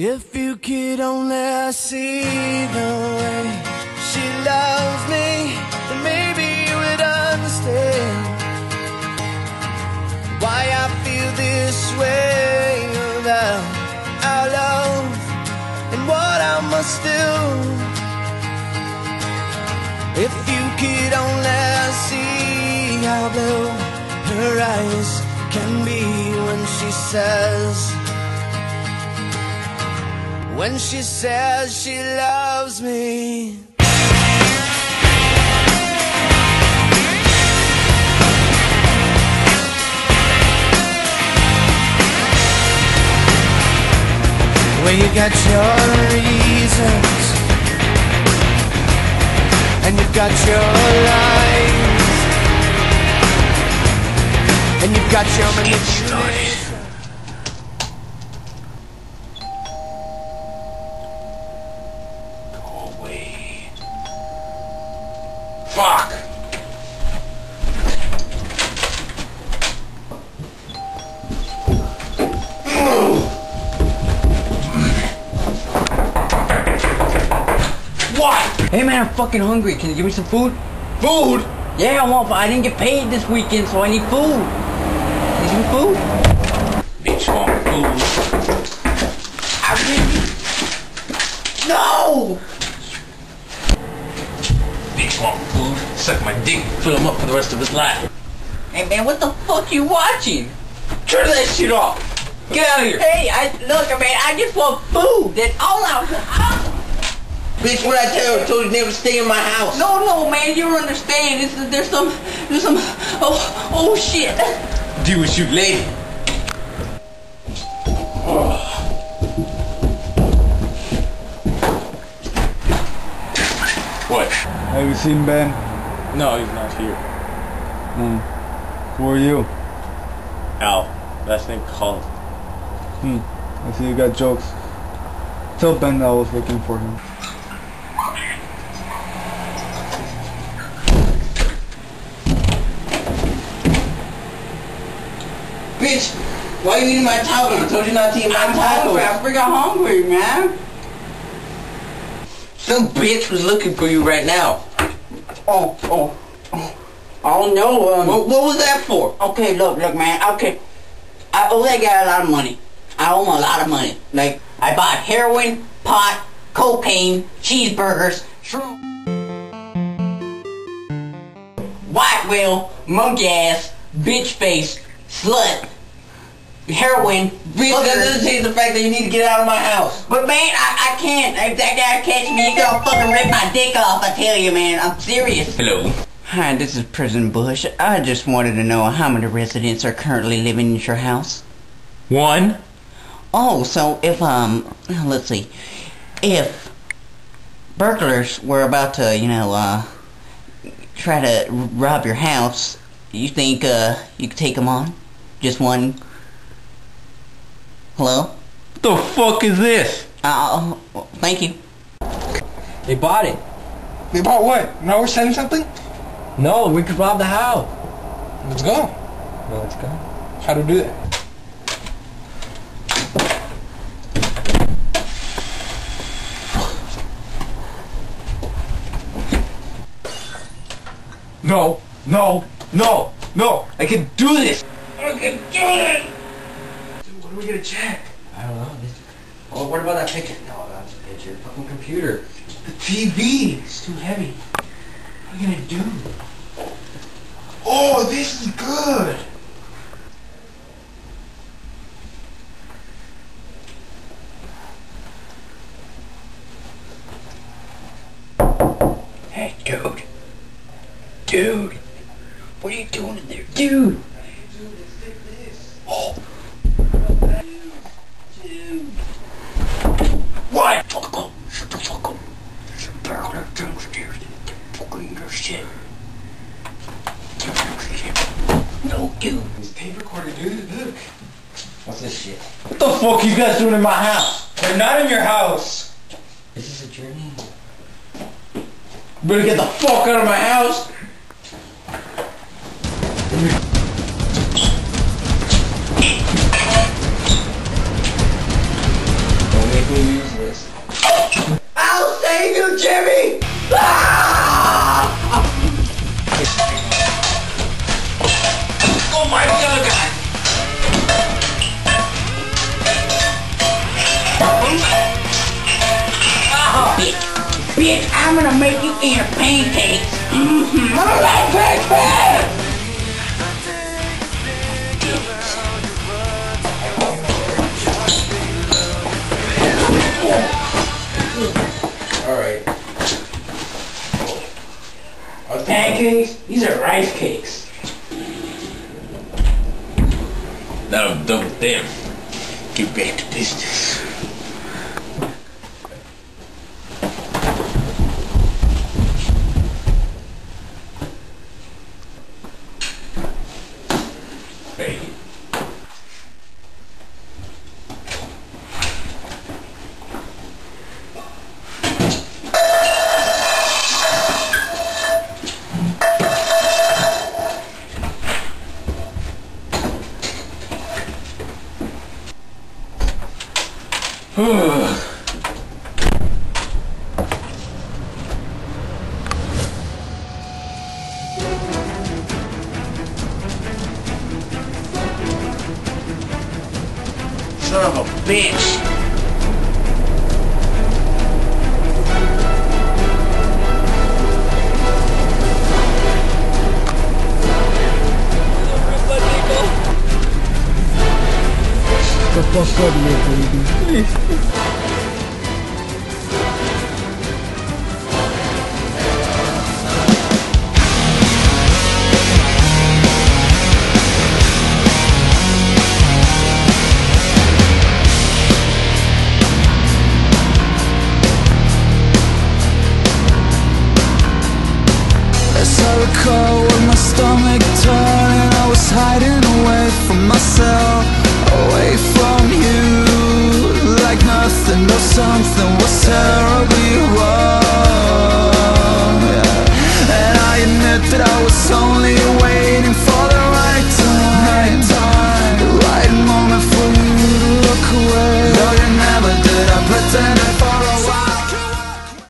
If you could only see the way she loves me, then maybe you would understand why I feel this way about our love and what I must do. If you could only see how blue her eyes can be when she says, when she says she loves me. Well, you got your reasons, and you've got your lies, and you've got your manipulation. Hey man, I'm fucking hungry. Can you give me some food? Food? Yeah, I want, I didn't get paid this weekend, so I need food. Need some food? Bitch want food. I really... No! Bitch want food. Suck my dick. Fill him up for the rest of his life. Hey man, what the fuck you watching? Turn that shit off. Get out of here. Hey, I look, man, I just want food. That's all I want. Bitch, what I tell her? I told you never stay in my house. No, no, man, you don't understand. This is, there's some, there's some, oh, oh shit. Do what you lady. What? Have you seen Ben? No, he's not here. Hmm. Who are you? Al. Last name Collins. Hmm. I see you got jokes. Tell Ben that I was looking for him. Bitch, why you eating my taco? I told you not to eat my I'm hungry. I'm freaking hungry, man. Some bitch was looking for you right now. Oh, oh, oh. Oh no, um. What, what was that for? Okay, look, look, man. Okay, I owe that guy a lot of money. I owe him a lot of money. Like, I bought heroin, pot, cocaine, cheeseburgers, shroom, white whale, monkey ass, bitch face, slut, heroin, Bitch, that booger. doesn't change the fact that you need to get out of my house. But man, I, I can't. If that guy catch me, he's gonna fucking rip my dick off. I tell you, man. I'm serious. Hello. Hi, this is Prison Bush. I just wanted to know how many residents are currently living in your house. One. Oh, so if um, let's see, if burglars were about to, you know, uh, try to rob your house, you think uh, you could take them on? Just one? Hello? What the fuck is this? Uh, thank you. They bought it. They bought what? Now we're selling something? No, we could rob the house. Let's go. No, let's go. How to do that? No, no, no, no. I can do this. I can do it. What are we gonna check? I don't know. This... Oh, what about that picture? No, that's a picture. Fucking computer. The TV. It's too heavy. What are we gonna do? Oh, this is good. Hey, dude. Dude. What are you doing in there? Dude. Oh. What? Fuck up. Shut the fuck up. There's a burglar downstairs. They're fucking your shit. Give me your shit. No, dude. This tape recorder, dude. Look. What's this shit? What the fuck you guys doing in my house? They're not in your house. This Is this a journey? You better get the fuck out of my house. Bitch, I'm gonna make you eat pancakes. Mm-hmm. I like pancakes! Alright. Pancakes? These are rice cakes. Now I'm done with them. Get back to business. Hey. Son of a bitch. The fuck up, little baby. Recall with my stomach turning I was hiding away from myself Away from you Like nothing or something was terribly wrong